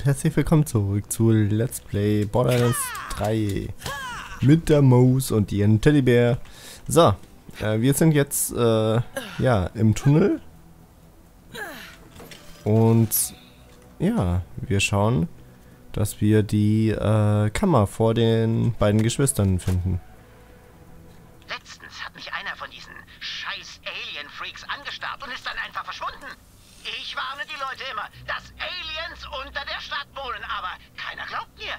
und herzlich willkommen zurück zu Let's Play Borderlands 3 mit der Mouse und ihren Teddybär. So, äh, wir sind jetzt äh, ja im Tunnel und ja, wir schauen, dass wir die äh, Kammer vor den beiden Geschwistern finden. Letztens hat mich einer von diesen scheiß Alien-Freaks angestarrt und ist dann einfach verschwunden. Ich warne die Leute immer, dass Aliens unter der Stadt wohnen, aber keiner glaubt mir.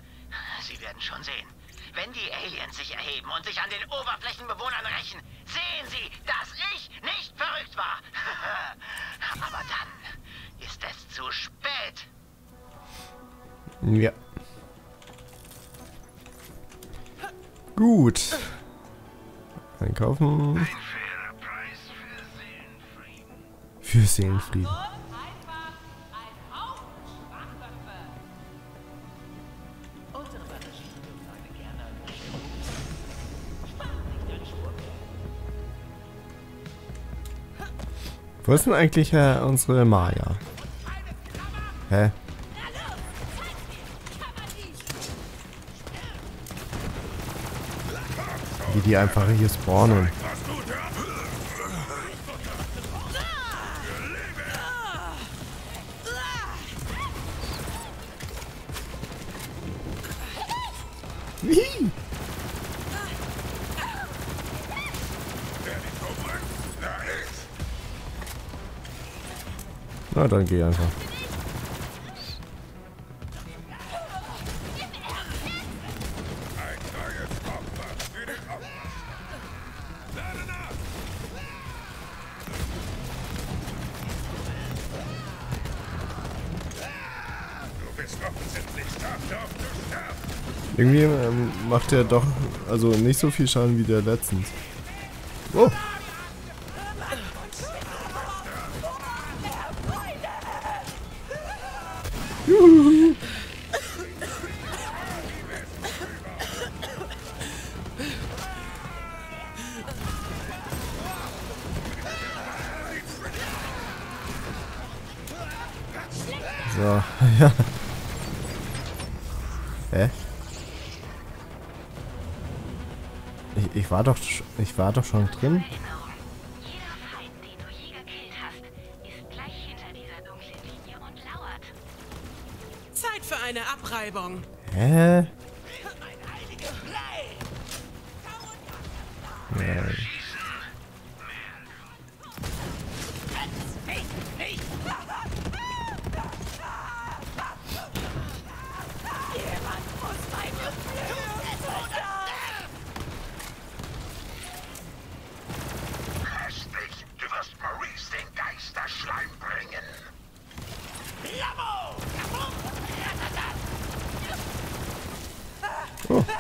Sie werden schon sehen. Wenn die Aliens sich erheben und sich an den Oberflächenbewohnern rächen, sehen sie, dass ich nicht verrückt war. aber dann ist es zu spät. Ja. Gut. Einkaufen. Ein fairer Preis für Seelenfrieden. Für Seelenfrieden. Wo ist denn eigentlich äh, unsere Maya? Hä? Wie die einfach hier spawnen. Na, dann geh einfach. Irgendwie ähm, macht er doch also nicht so viel Schaden wie der letztens. Oh. Ich war doch schon drin.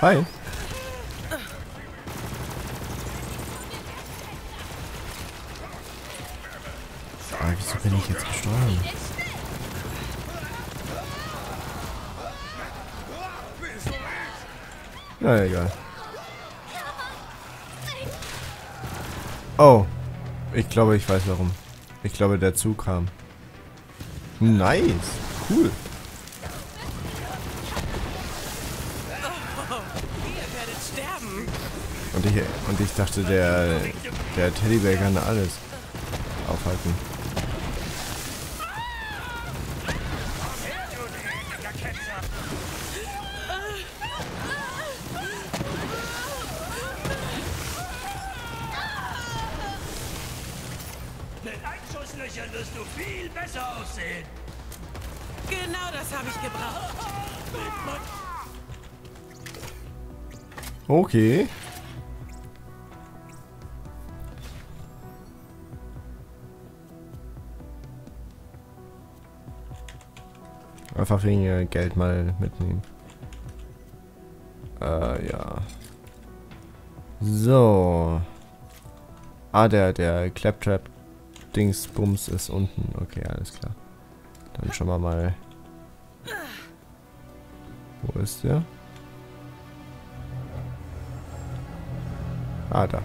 Hi. Ah, wieso bin ich jetzt gestorben? Na egal. Oh. Ich glaube, ich weiß warum. Ich glaube, der Zug kam. Nice. Cool. Und ich, dachte, der, der Teddybär kann alles aufhalten. Mit Einschusslöchern wirst du viel besser aussehen. Genau das habe ich gebraucht. Okay. Einfach weniger Geld mal mitnehmen. Äh, ja. So. Ah, der, der Claptrap Dingsbums ist unten. Okay, alles klar. Dann schauen wir mal. Wo ist der? Ah, da.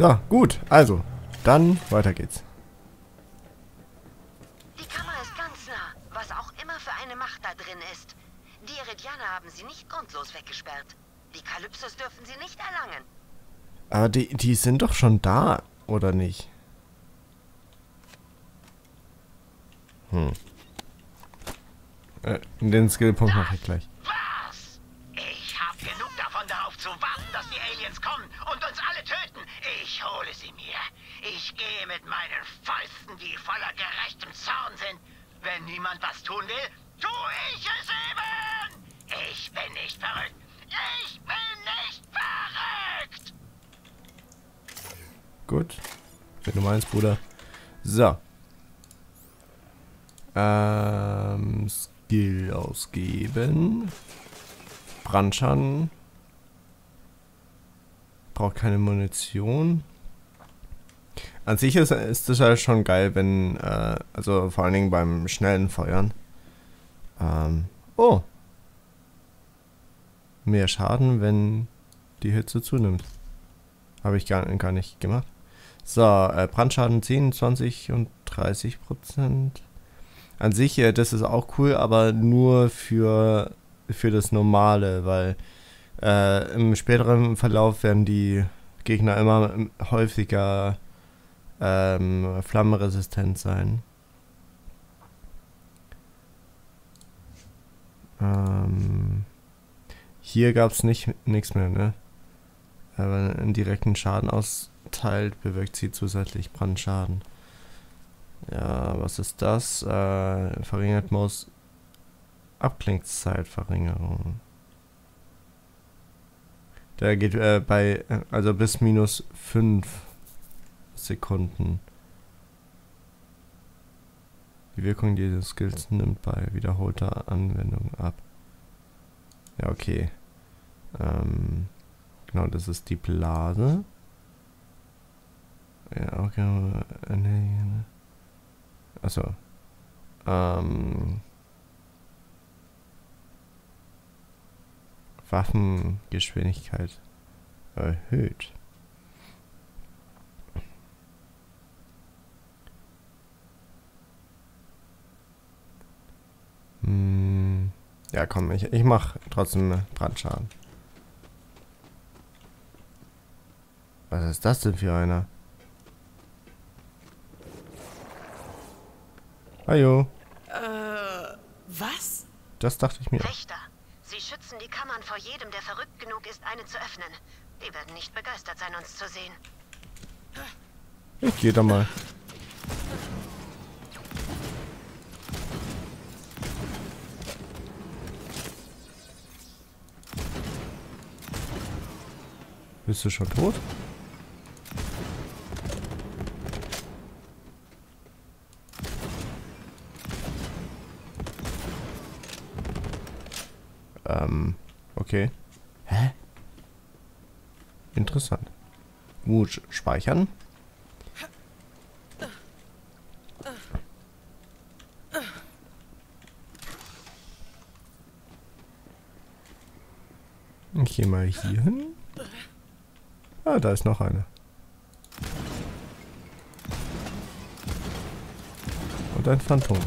So, gut. Also, dann weiter geht's. Die Kammer ist ganz nah, was auch immer für eine Macht da drin ist. Die Eridianer haben sie nicht grundlos weggesperrt. Die Kalypsos dürfen sie nicht erlangen. Aber die, die sind doch schon da, oder nicht? Hm. Äh, den Skillpunkt mache ich gleich. Was? Ich hab genug davon, darauf zu warten, dass die Aliens kommen und uns alle töten. Ich hole sie mir. Ich gehe mit meinen Fäusten, die voller gerechtem Zorn sind. Wenn niemand was tun will, tue ich es eben. Ich bin nicht verrückt. Ich bin nicht verrückt. Gut. Wenn du meinst, Bruder. So. Ähm, Skill ausgeben. Brandschaden. Braucht keine Munition. An sich ist, ist das ja schon geil, wenn, äh, also vor allen Dingen beim schnellen Feuern. Ähm, oh. Mehr Schaden, wenn die Hitze zunimmt. Habe ich gar, gar nicht gemacht. So, äh, Brandschaden 10, 20 und 30 Prozent. An sich, äh, das ist auch cool, aber nur für, für das Normale, weil äh, im späteren Verlauf werden die Gegner immer häufiger ähm, flammenresistent sein. Ähm, hier gab es nicht nichts mehr, ne? Aber einen direkten Schaden austeilt, bewirkt sie zusätzlich Brandschaden. Ja, was ist das? Äh, verringert Maus Abklingzeitverringerung. Der geht äh, bei, äh, also bis minus 5 Sekunden. Die Wirkung dieses Skills nimmt bei wiederholter Anwendung ab. Ja, okay. Ähm, genau, das ist die Blase. Nee, nee. Achso. Ähm. Waffengeschwindigkeit erhöht. Hm, ja, komm, ich, ich mach trotzdem Brandschaden. Was ist das denn für einer? Hallo. Äh, was? Das dachte ich mir. Wächter. Sie schützen die Kammern vor jedem, der verrückt genug ist, eine zu öffnen. Die werden nicht begeistert sein, uns zu sehen. Ich gehe da mal. Bist du schon tot? Ähm, okay. Hä? Interessant. Gut, speichern. Ich gehe mal hier hin. Ah, da ist noch eine. Und ein Phantom.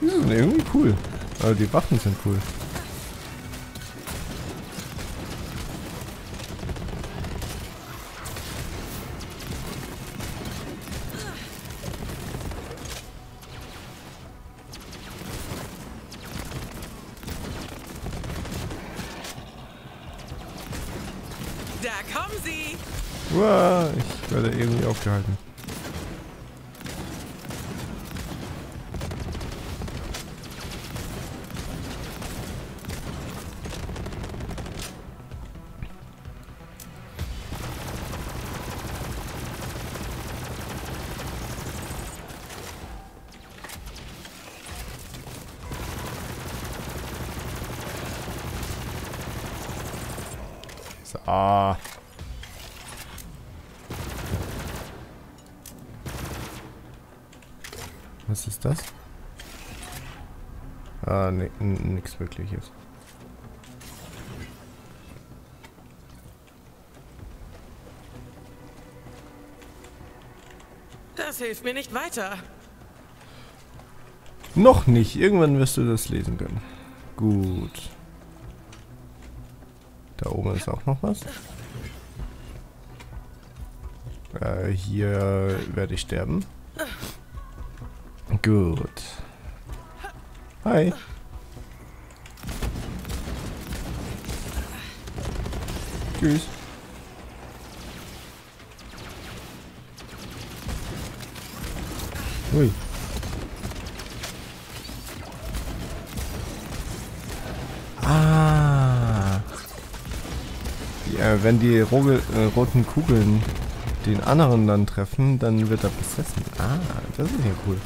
Die sind irgendwie cool. Also die Waffen sind cool. Da kommen sie! Uah, ich werde irgendwie aufgehalten. Ah, ne, nix wirkliches. Das hilft mir nicht weiter. Noch nicht. Irgendwann wirst du das lesen können. Gut. Da oben ist auch noch was. Äh, hier werde ich sterben. Gut. Hi. Tschüss. Ui. Ah. Ja, wenn die Rogel, äh, roten Kugeln den anderen dann treffen, dann wird er besessen. Ah, das ist ja cool.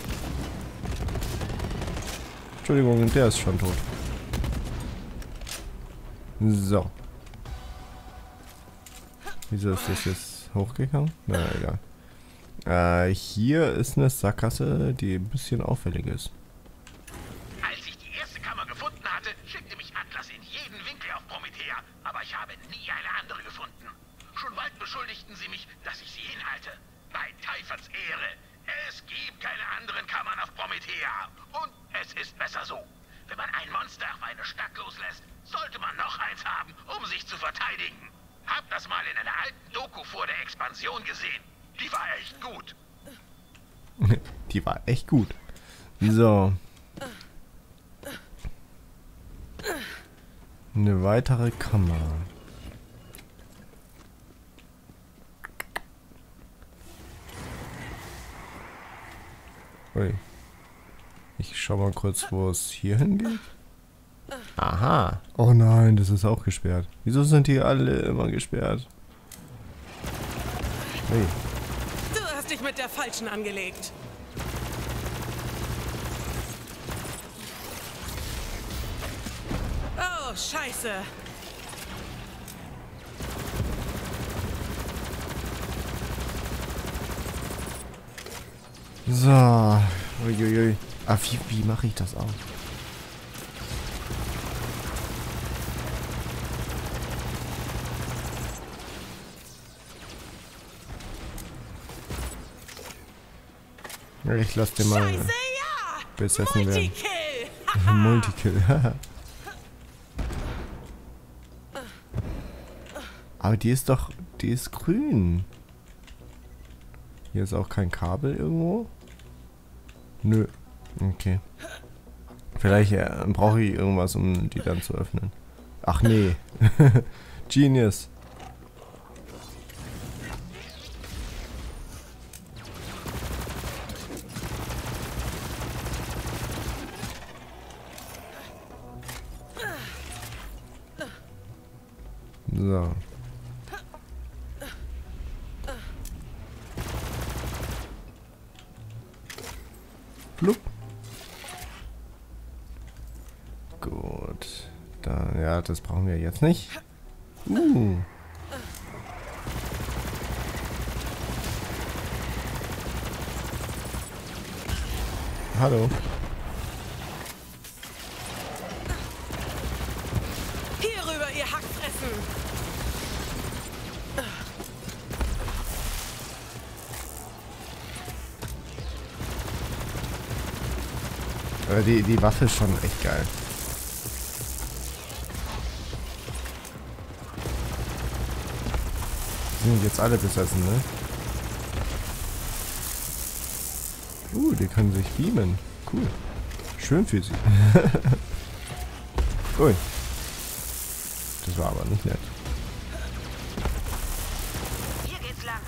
Entschuldigung, der ist schon tot. So. Wieso ist das jetzt hochgegangen? Na egal. Äh, hier ist eine Sackgasse, die ein bisschen auffällig ist. Als ich die erste Kammer gefunden hatte, schickte mich Atlas in jeden Winkel auf Promethea, aber ich habe nie eine andere gefunden. Schon bald beschuldigten sie mich, dass ich sie hinhalte. Bei Typhons Ehre. Es gibt keine anderen Kammern auf Promethea. Und es ist besser so. Wenn man ein Monster auf eine Stadt loslässt, sollte man noch eins haben, um sich zu verteidigen. Hab das mal in einer alten Doku vor der Expansion gesehen. Die war echt gut. Die war echt gut. So. Eine weitere Kammer. Ui. Ich schau mal kurz, wo es hier hingeht. Aha. Oh nein, das ist auch gesperrt. Wieso sind die alle immer gesperrt? Hey. Du hast dich mit der Falschen angelegt. Oh, scheiße. So. Uiuiui. Ah, wie, wie mache ich das auch? Ich lass den mal Scheiße, ja! besessen werden. Multikill! Multikill. Aber die ist doch, die ist grün. Hier ist auch kein Kabel irgendwo. Nö. Okay. Vielleicht äh, brauche ich irgendwas, um die dann zu öffnen. Ach nee. Genius. So. Ja, das brauchen wir jetzt nicht. Uh. Hallo. Hier rüber, ihr Hackfressen! Die, die Waffe ist schon echt geil. Sind jetzt alle besessen, ne? Uh, die können sich beamen. Cool. Schön für sie. Ui. Das war aber nicht nett. Hier geht's lang.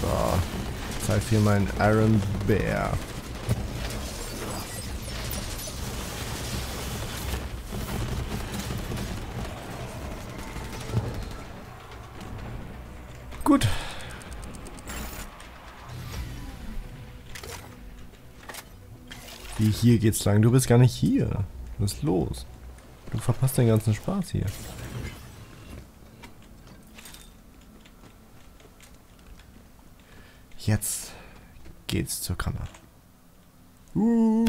So. Zeig hier mein Iron Bear. Hier geht's lang? Du bist gar nicht hier. Was ist los? Du verpasst den ganzen Spaß hier. Jetzt geht's zur Kammer. Uh.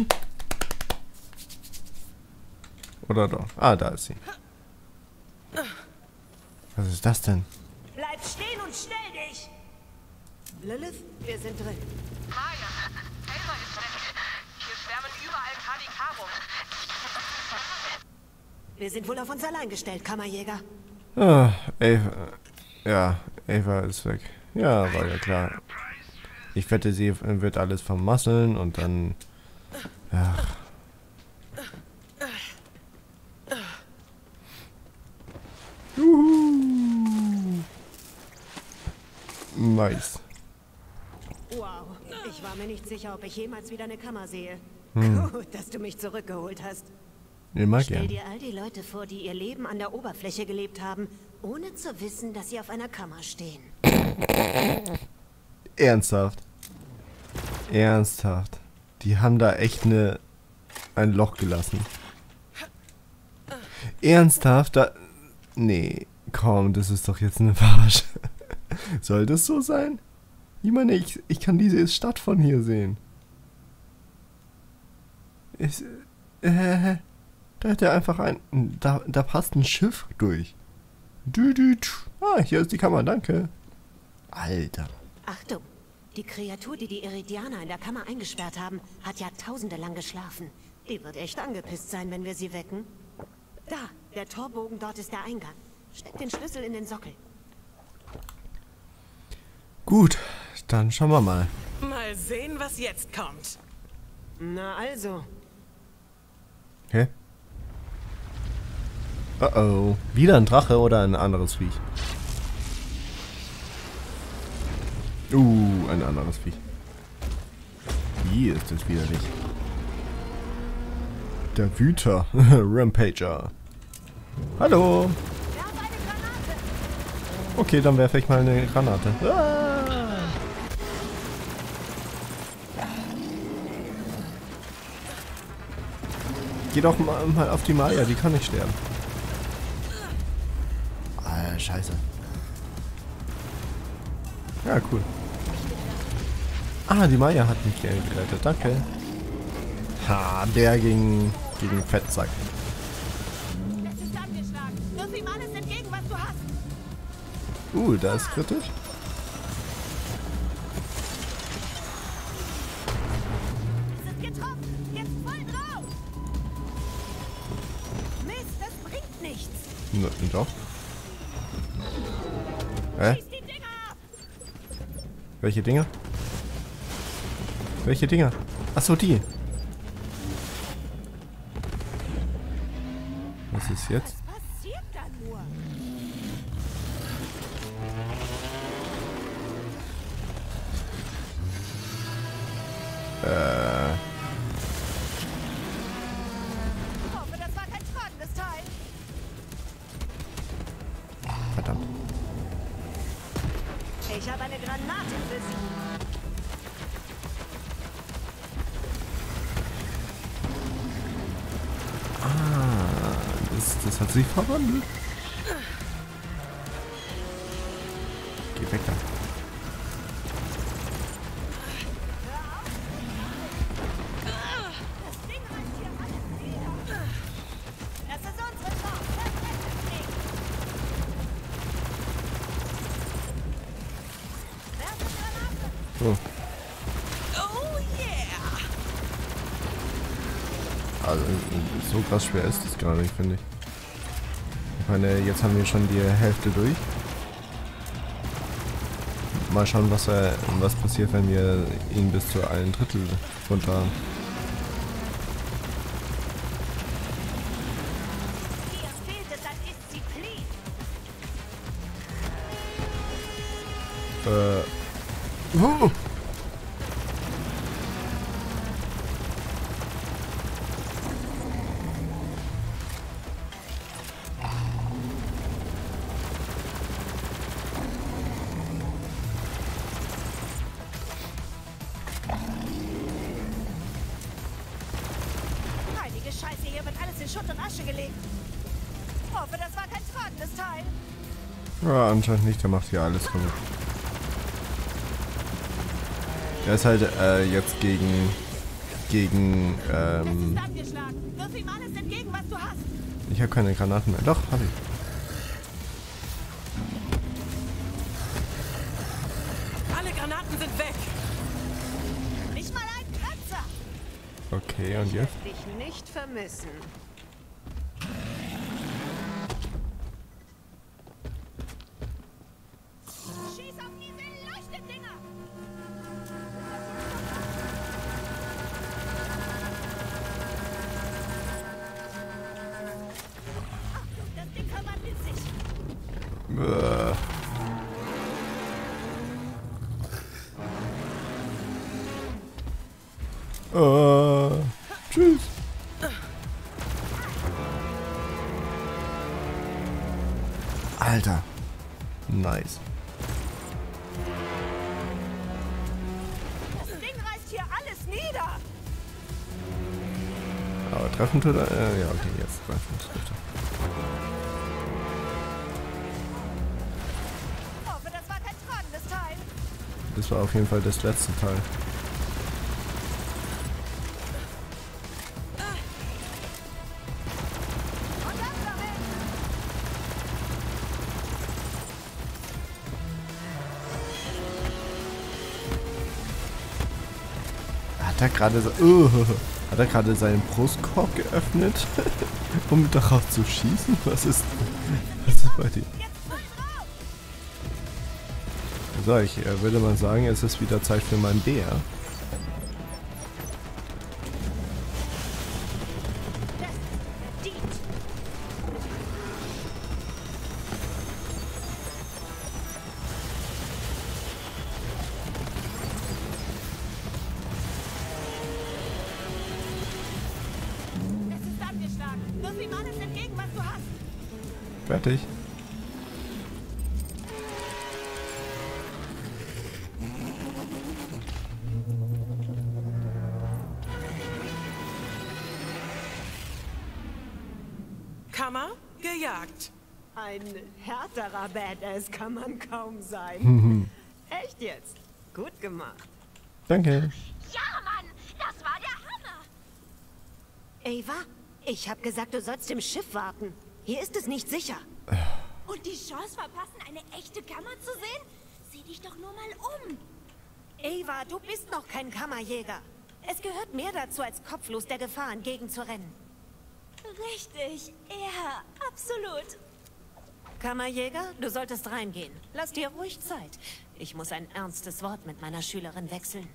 Oder doch? Ah, da ist sie. Was ist das denn? Bleib stehen und stell dich! Lilith, wir sind drin. Kaya, Wir sind wohl auf uns allein gestellt, Kammerjäger. Ah, Ava. Ja, Ava ist weg. Ja, war ja klar. Ich wette, sie wird alles vermasseln und dann. Ja. Juhu. Nice. Mir nicht sicher, ob ich jemals wieder eine Kammer sehe. Hm. Gut, dass du mich zurückgeholt hast. Immer Stell dir all die Leute vor, die ihr Leben an der Oberfläche gelebt haben, ohne zu wissen, dass sie auf einer Kammer stehen. Ernsthaft. Ernsthaft. Die haben da echt eine ein Loch gelassen. Ernsthaft? Da. Nee, komm, das ist doch jetzt eine Verarsche. Soll das so sein? Ich meine, ich, ich kann diese Stadt von hier sehen. Ich, äh, da hat er einfach ein. Da, da passt ein Schiff durch. Dü, tsch. Ah, hier ist die Kammer, danke. Alter. Achtung! Die Kreatur, die die Iridianer in der Kammer eingesperrt haben, hat Jahrtausende lang geschlafen. Die wird echt angepisst sein, wenn wir sie wecken. Da, der Torbogen dort ist der Eingang. Steck den Schlüssel in den Sockel. Gut, dann schauen wir mal. Mal sehen, was jetzt kommt. Na also, Hä? Oh oh. Wieder ein Drache oder ein anderes Viech? Uh, ein anderes Viech. Wie ist das widerlich? Der Wüter. Rampager. Hallo. Okay, dann werfe ich mal eine Granate. Ah. Geh doch mal, mal auf die Maya, die kann nicht sterben. Ah, scheiße. Ja, cool. Ah, die Maya hat mich gerettet, danke. Ha, der ging gegen Fettsack. es ist angeschlagen. Wirf ihm alles entgegen, was du hast. Uh, da ist kritisch. Doch. Hä? Welche Dinger? Welche Dinger? Achso, die. Was ist jetzt? Verdammt. Ich habe eine Granate für Sie. Ah, das, das hat sich verwandelt. Krass schwer ist das nicht, finde ich. Ich meine, jetzt haben wir schon die Hälfte durch. Mal schauen, was, er, was passiert, wenn wir ihn bis zu ein Drittel runter haben. Äh. Uh. Anscheinend nicht. Der macht hier alles kaputt. Er ist halt äh, jetzt gegen gegen ähm, ich habe keine Granaten mehr. Doch, habe ich. Alle Granaten sind weg. Nicht mal ein Kratzer. Okay, und jetzt? Dich nicht vermissen. Äh. Äh, tschüss. Alter. Nice. Das Ding reißt hier alles nieder. Aber treffen tut er. Äh, ja, okay, jetzt treffen trifft er. Das war auf jeden Fall das letzte Teil. Hat er gerade so, uh, hat er gerade seinen Brustkorb geöffnet, um darauf zu schießen? Was ist, was ist bei dir? So, ich äh, würde mal sagen, es ist wieder Zeit für meinen Bär. Das Badass kann man kaum sein. Echt jetzt? Gut gemacht. Danke. Ja, Mann, das war der Hammer. Ava, ich hab gesagt, du sollst im Schiff warten. Hier ist es nicht sicher. Und die Chance verpassen, eine echte Kammer zu sehen? Sieh dich doch nur mal um. Ava, du bist noch kein Kammerjäger. Es gehört mehr dazu, als kopflos der Gefahr entgegenzurennen. Richtig, ja, absolut. Kammerjäger, du solltest reingehen. Lass dir ruhig Zeit. Ich muss ein ernstes Wort mit meiner Schülerin wechseln.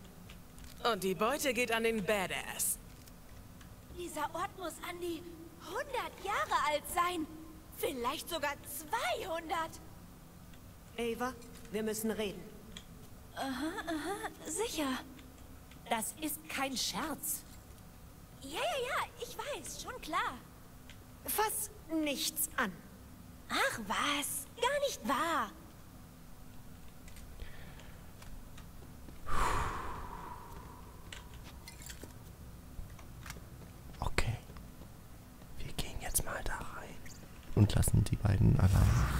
Und die Beute geht an den Badass. Dieser Ort muss an die 100 Jahre alt sein. Vielleicht sogar 200. Ava, wir müssen reden. Sicher. Das ist kein Scherz. Ja, ja, ja, ich weiß, schon klar. Fass nichts an. Ach was, gar nicht wahr. Okay. Wir gehen jetzt mal da rein. Und lassen die beiden allein.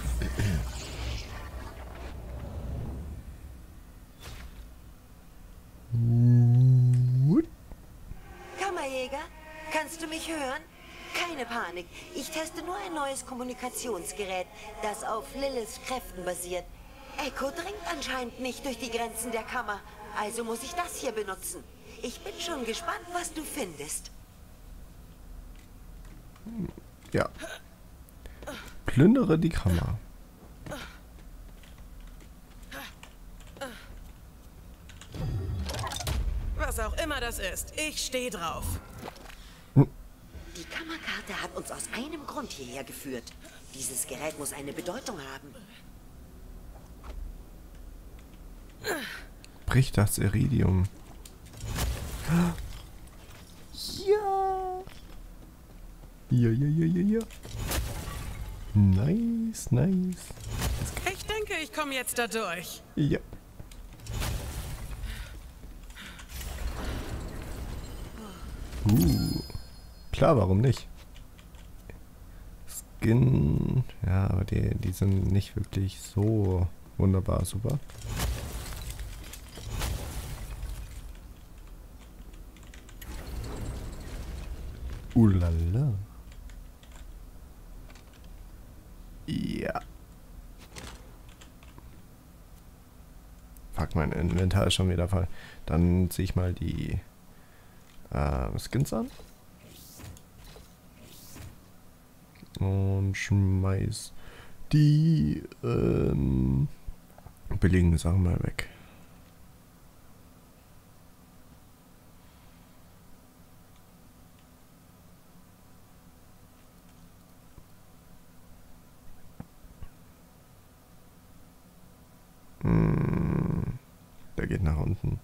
Kammerjäger, kannst du mich hören? Keine Panik. Ich teste nur ein neues Kommunikationsgerät, das auf Liliths Kräften basiert. Echo dringt anscheinend nicht durch die Grenzen der Kammer. Also muss ich das hier benutzen. Ich bin schon gespannt, was du findest. Ja. Plündere die Kammer. Was auch immer das ist, ich stehe drauf. Kammerkarte hat uns aus einem Grund hierher geführt. Dieses Gerät muss eine Bedeutung haben. Brich das Iridium. Ja. Ja, ja, ja, ja, ja. Nice, nice. Ich denke, ich komme jetzt da durch. Ja. Uh. Klar, warum nicht? Skin, ja, aber die, die sind nicht wirklich so wunderbar super. Ulala. Ja. Fuck, mein Inventar ist schon wieder voll. Dann ziehe ich mal die äh, Skins an. Und schmeiß die ähm, billigen Sachen mal weg. Hm, der geht nach unten.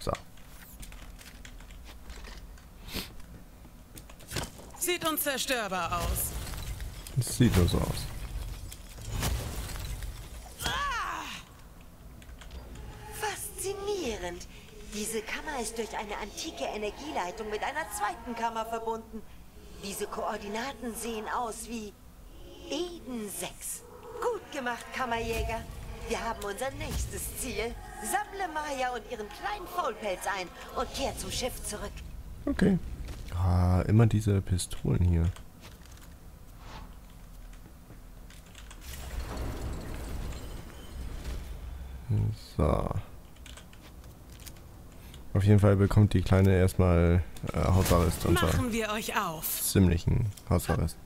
So. Sieht unzerstörbar aus. Das sieht nur so aus. Faszinierend. Diese Kammer ist durch eine antike Energieleitung mit einer zweiten Kammer verbunden. Diese Koordinaten sehen aus wie Eden 6. Gut gemacht, Kammerjäger. Wir haben unser nächstes Ziel. Sammle Maya und ihren kleinen Faulpelz ein und kehr zum Schiff zurück. Okay. Ah, immer diese Pistolen hier. So. Auf jeden Fall bekommt die Kleine erstmal äh, Hausarrest und zwar Machen wir euch auf. ziemlichen Hausarrest.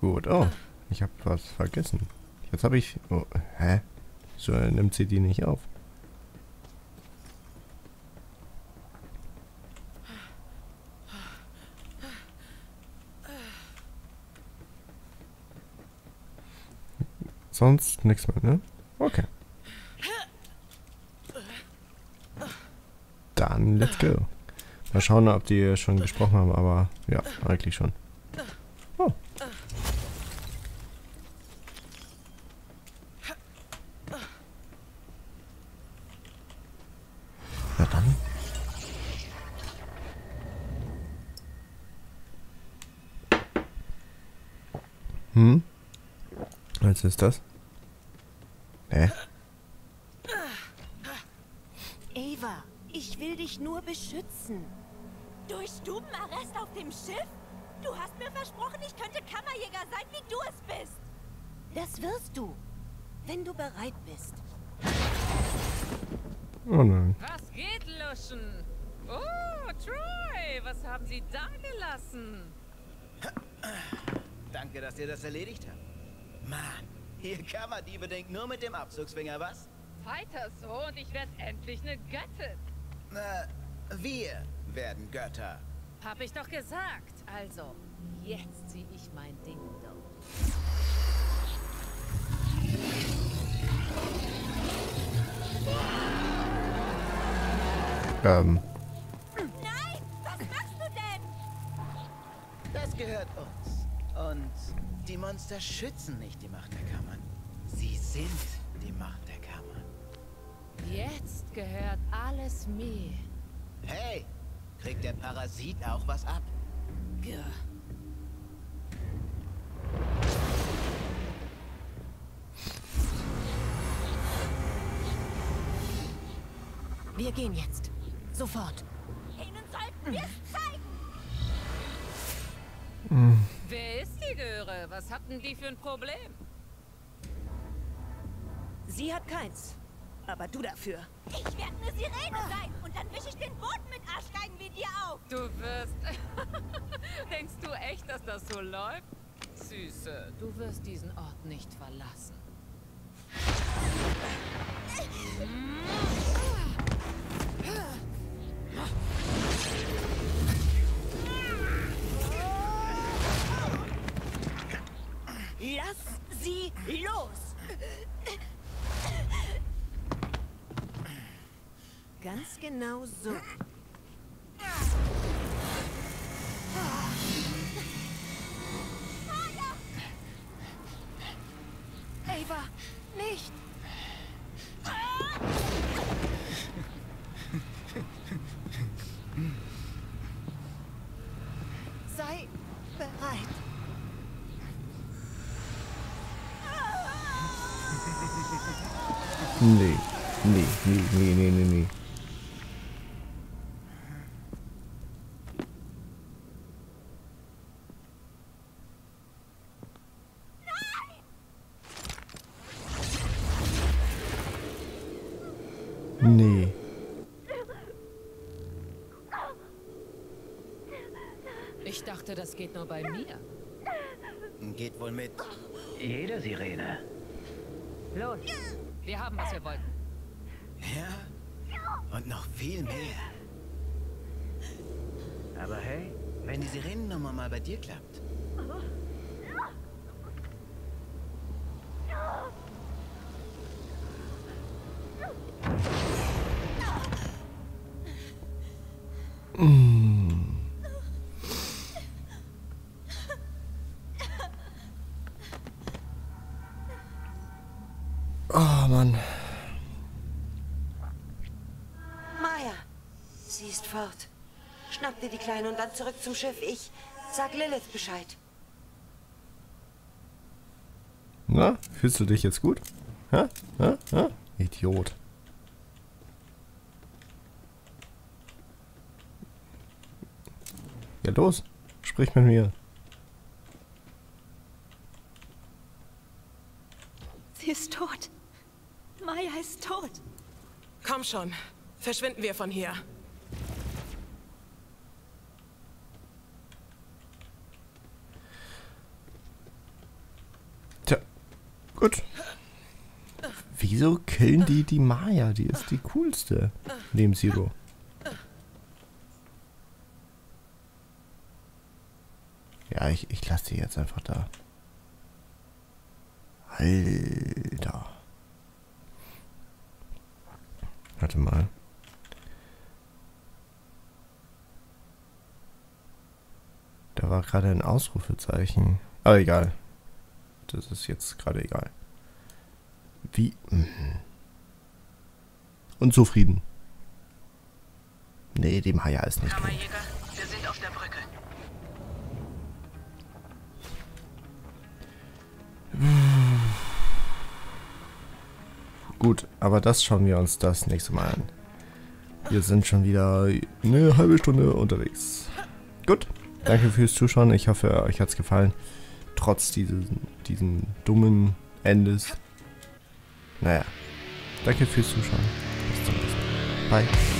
Gut, oh, ich habe was vergessen. Jetzt habe ich... Oh, hä? So nimmt sie die nicht auf. Sonst nichts mehr, ne? Okay. Dann let's go. Mal schauen, ob die schon gesprochen haben, aber ja, eigentlich schon. Oh. Ja dann. Hm? Was ist das? Hä? Ava, ich will dich nur beschützen. Durch Stubenarrest auf dem Schiff? Du hast mir versprochen, ich könnte Kammerjäger sein, wie du es bist. Das wirst du, wenn du bereit bist. Oh nein. Was geht, Luschen? Oh, Troy, was haben Sie da gelassen? Danke, dass ihr das erledigt habt. Mann, ihr Kammerdiebe denkt nur mit dem Abzugsfinger, was? Weiter so und ich werde endlich eine Göttin. Na, wir werden Götter. Hab ich doch gesagt. Also, jetzt zieh ich mein Ding durch. Ähm, Nein, was machst du denn? Das gehört uns. Und die Monster schützen nicht die Macht der Kammern. Sie sind die Macht der Kammern. Jetzt gehört alles mir. Hey, kriegt der Parasit auch was ab? Gah. Wir gehen jetzt. Sofort. Ihnen sollten wir zeigen. Wer ist die Göre? Was hatten die für ein Problem? Sie hat keins. Aber du dafür. Ich werde eine Sirene sein und dann wische ich den Boden mit Arschgeigen wie dir auf. Du wirst. Denkst du echt, dass das so läuft? Süße, du wirst diesen Ort nicht verlassen. Lass sie los. Ganz genau so. Nee. Nee, nee, nee, nee, nee, nee. Nee. Ich dachte, das geht nur bei mir. Geht wohl mit Jede Sirene. Los, wir haben, was wir wollten. Ja? Und noch viel mehr. Aber hey, Wenn die Sirenennummer mal bei dir klappt. Oh, Mann. Maya, sie ist fort. Schnapp dir die Kleine und dann zurück zum Schiff. Ich sag Lilith Bescheid. Na, fühlst du dich jetzt gut? Hä? Hä? Hä? Idiot. Ja, los. Sprich mit mir. Sie ist tot. Maya ist tot. Komm schon. Verschwinden wir von hier. Tja, gut. Wieso killen die die Maya? Die ist die coolste. Neben Zero. Ja, ich, ich lasse die jetzt einfach da. Alter. Warte mal. Da war gerade ein Ausrufezeichen. Aber egal. Das ist jetzt gerade egal. Wie? Mhm. Unzufrieden. Nee, dem Haier ist nicht. Kammerjäger, wir sind auf der Brücke. Gut, aber das schauen wir uns das nächste Mal an. Wir sind schon wieder eine halbe Stunde unterwegs. Gut, danke fürs Zuschauen. Ich hoffe, euch hat es gefallen. Trotz diesen, diesen dummen Endes. Naja, danke fürs Zuschauen. Bis zum nächsten Mal. Bye.